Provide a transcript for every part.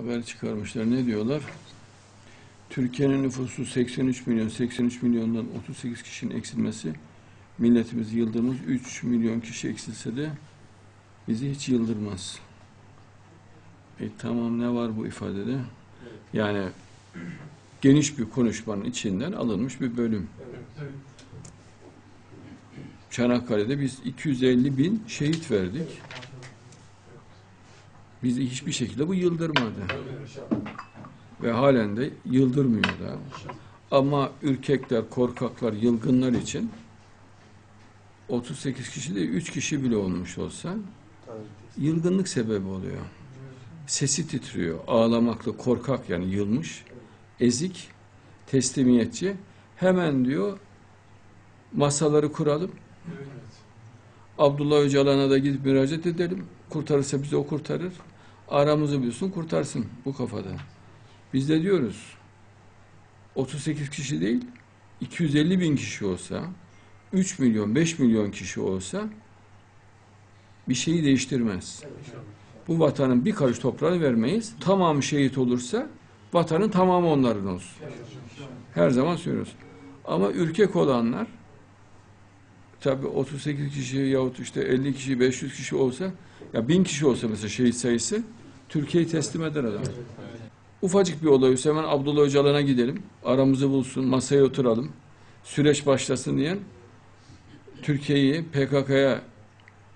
haber çıkarmışlar. Ne diyorlar? Türkiye'nin nüfusu 83 milyon. 83 milyondan 38 kişinin eksilmesi milletimiz yıldırmaz. 3 milyon kişi eksilse de bizi hiç yıldırmaz. E tamam ne var bu ifadede? Yani geniş bir konuşmanın içinden alınmış bir bölüm. Çanakkale'de biz 250 bin şehit verdik. Bizi hiçbir şekilde bu yıldırmadı. Ve halen de yıldırmıyor da. Ama ürkekler, korkaklar, yılgınlar için 38 kişi değil 3 kişi bile olmuş olsa yılgınlık sebebi oluyor. Sesi titriyor, ağlamaklı, korkak yani yılmış, ezik, teslimiyetçi. Hemen diyor masaları kuralım. Abdullah Öcalan'a da gidip müracaat edelim. Kurtarırsa bizi o kurtarır. Aramızı bulsun, kurtarsın bu kafada. Biz de diyoruz 38 kişi değil 250 bin kişi olsa 3 milyon 5 milyon kişi olsa bir şeyi değiştirmez. Bu vatanın bir karış toprağını vermeyiz. Tamamı şehit olursa vatanın tamamı onların olsun. Her zaman söylüyoruz. Ama ürkek olanlar tabi 38 kişi yahut işte 50 kişi 500 kişi olsa ya 1000 kişi olsa mesela şehit sayısı Türkiye'yi teslim eder adam. Ufacık bir olay olsa hemen Abdullah Öcalan'a gidelim. Aramızı bulsun, masaya oturalım. Süreç başlasın diyen Türkiye'yi PKK'ya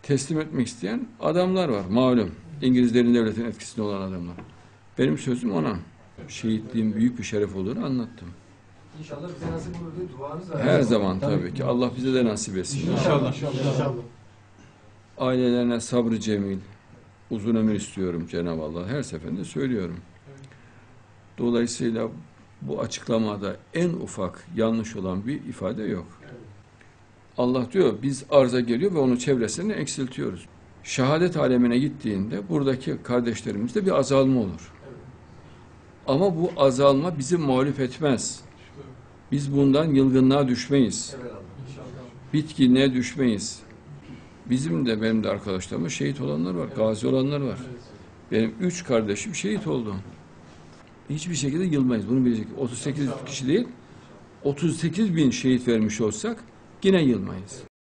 teslim etmek isteyen adamlar var malum. İngilizlerin devletin etkisinde olan adamlar. Benim sözüm ona. Şehitliğin büyük bir şeref olduğunu anlattım. İnşallah bize nasip olur diye duanız var. Her zaman tabii ki. Allah bize de nasip etsin. İnşallah. İnşallah. Ailelerine sabrı cemil, uzun ömür istiyorum Cenab-ı Allah. Her seferinde söylüyorum. Dolayısıyla bu açıklamada en ufak yanlış olan bir ifade yok. Allah diyor biz arza geliyor ve onun çevresini eksiltiyoruz. Şehadet alemine gittiğinde buradaki kardeşlerimizde bir azalma olur. Ama bu azalma bizi mağlup etmez. Biz bundan yılgınlığa düşmeyiz. Bitkinliğe düşmeyiz. Bizim de benim de arkadaşlarımız şehit olanlar var, gazi olanlar var. Benim üç kardeşim şehit oldu. Hiçbir şekilde yılmayız. Bunu bilecek. 38 kişi değil, 38 bin şehit vermiş olsak yine yılmayız.